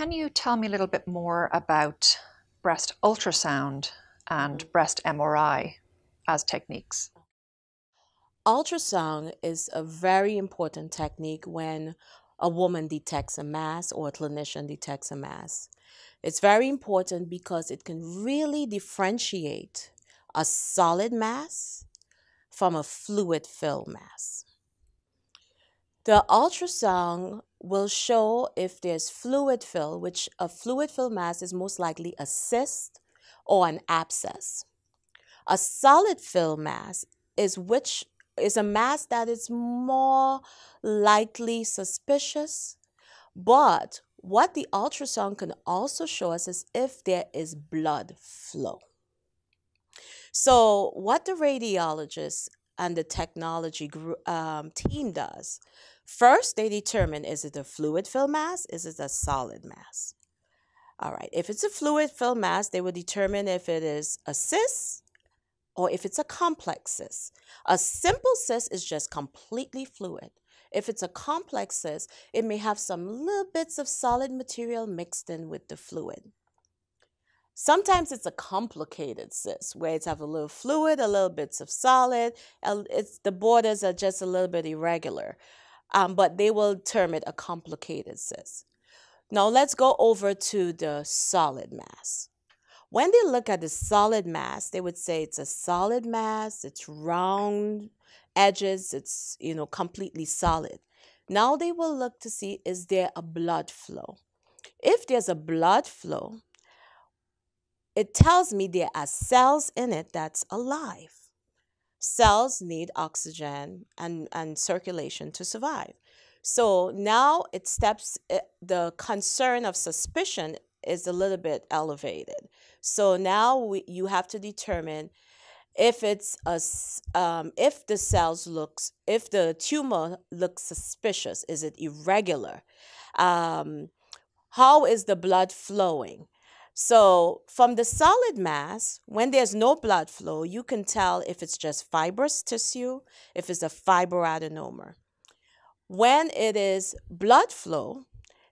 can you tell me a little bit more about breast ultrasound and mm-hmm. breast MRI as techniques? Ultrasound is a very important technique when a woman detects a mass or a clinician detects a mass. It's very important because it can really differentiate a solid mass from a fluid fill mass. The ultrasound will show if there's fluid fill, which a fluid fill mass is most likely a cyst or an abscess. A solid fill mass is which is a mass that is more likely suspicious, but what the ultrasound can also show us is if there is blood flow. So, what the radiologist and the technology um, team does first, they determine is it a fluid fill mass, is it a solid mass? All right, if it's a fluid fill mass, they will determine if it is a cyst or if it's a complex cyst. A simple cyst is just completely fluid. If it's a complex cyst, it may have some little bits of solid material mixed in with the fluid. Sometimes it's a complicated cyst where it's have a little fluid, a little bits of solid. It's the borders are just a little bit irregular, um, but they will term it a complicated cyst. Now let's go over to the solid mass. When they look at the solid mass, they would say it's a solid mass, it's round edges, it's you know completely solid. Now they will look to see is there a blood flow. If there's a blood flow, it tells me there are cells in it that's alive. Cells need oxygen and, and circulation to survive. So now it steps, eh, the concern of suspicion is a little bit elevated. So now we, you have to determine if it's a um, if the cells looks if the tumor looks suspicious is it irregular um, how is the blood flowing so from the solid mass when there's no blood flow you can tell if it's just fibrous tissue if it's a fibroadenoma when it is blood flow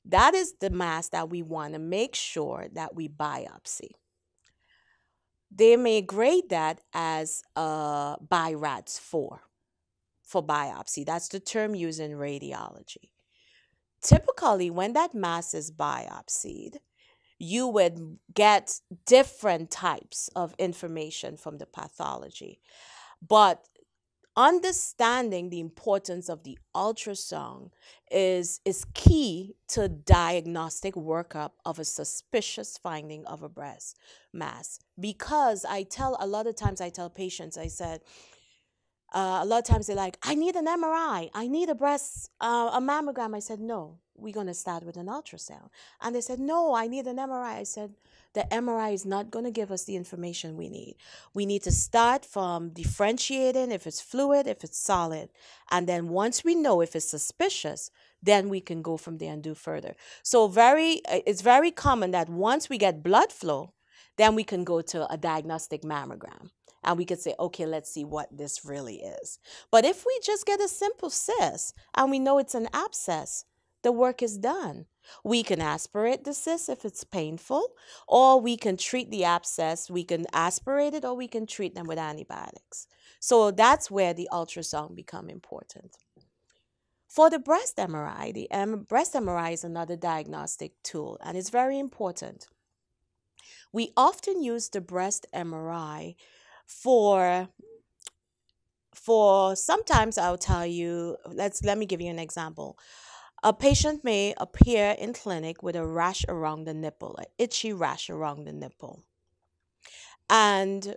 that is the mass that we want to make sure that we biopsy. They may grade that as uh, a BI-RADS 4 for biopsy. That's the term used in radiology. Typically, when that mass is biopsied, you would get different types of information from the pathology. But understanding the importance of the ultrasound is is key to diagnostic workup of a suspicious finding of a breast mass because i tell a lot of times i tell patients i said uh, a lot of times they're like i need an mri i need a breast uh, a mammogram i said no we're going to start with an ultrasound and they said no i need an mri i said the MRI is not going to give us the information we need. We need to start from differentiating if it's fluid, if it's solid. And then once we know if it's suspicious, then we can go from there and do further. So very uh, it's very common that once we get blood flow, then we can go to a diagnostic mammogram and we could say, okay, let's see what this really is. But if we just get a simple cyst and we know it's an abscess, the work is done. We can aspirate the cyst if it's painful, or we can treat the abscess. We can aspirate it, or we can treat them with antibiotics. So that's where the ultrasound become important. For the breast MRI, the M- breast MRI is another diagnostic tool, and it's very important. We often use the breast MRI for for sometimes I'll tell you let's let me give you an example. A patient may appear in clinic with a rash around the nipple, an itchy rash around the nipple. And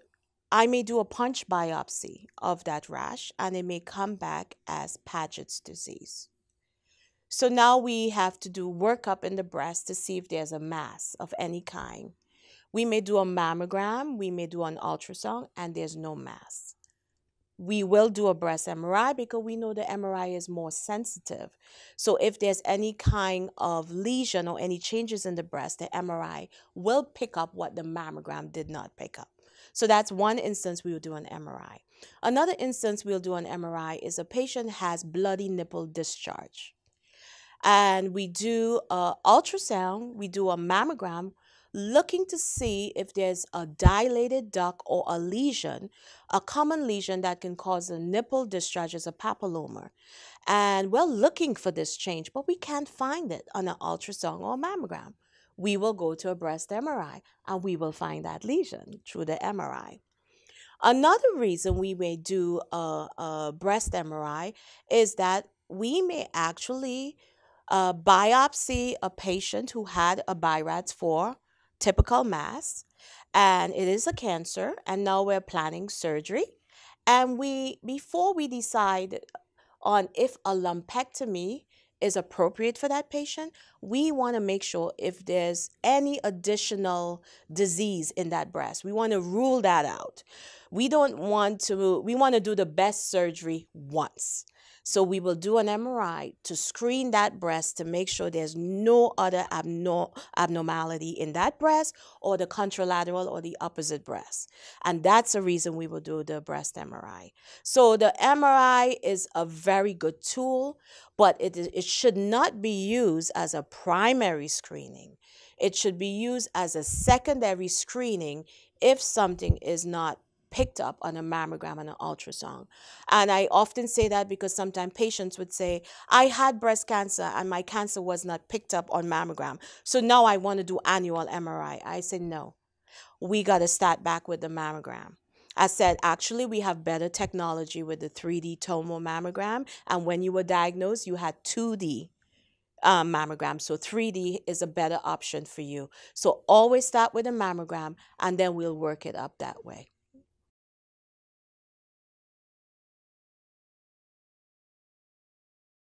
I may do a punch biopsy of that rash and it may come back as Paget's disease. So now we have to do workup in the breast to see if there's a mass of any kind. We may do a mammogram, we may do an ultrasound, and there's no mass we will do a breast MRI because we know the MRI is more sensitive. So if there's any kind of lesion or any changes in the breast, the MRI will pick up what the mammogram did not pick up. So that's one instance we will do an MRI. Another instance we'll do an MRI is a patient has bloody nipple discharge. and we do a ultrasound, we do a mammogram looking to see if there's a dilated duct or a lesion, a common lesion that can cause a nipple discharge as a papilloma. And we're looking for this change, but we can't find it on an ultrasound or mammogram. We will go to a breast MRI and we will find that lesion through the MRI. Another reason we may do a, a breast MRI is that we may actually uh, biopsy a patient who had a BI-RADS 4 typical mass and it is a cancer and now we're planning surgery. And we before we decide on if a lumpectomy is appropriate for that patient we want to make sure if there's any additional disease in that breast. We want to rule that out. We don't want to we want to do the best surgery once so we will do an MRI to screen that breast to make sure there's no other abnor- abnormality in that breast or the contralateral or the opposite breast. And that's the reason we will do the breast MRI. So the MRI is a very good tool, but it, it should not be used as a primary screening. It should be used as a secondary screening if something is not picked up on a mammogram and an ultrasound. And I often say that because sometimes patients would say, I had breast cancer and my cancer was not picked up on mammogram. So now I want to do annual MRI. I say, no, we got to start back with the mammogram. I said, actually, we have better technology with the 3D tomo mammogram. And when you were diagnosed, you had 2D um, mammogram. So 3D is a better option for you. So always start with a mammogram and then we'll work it up that way.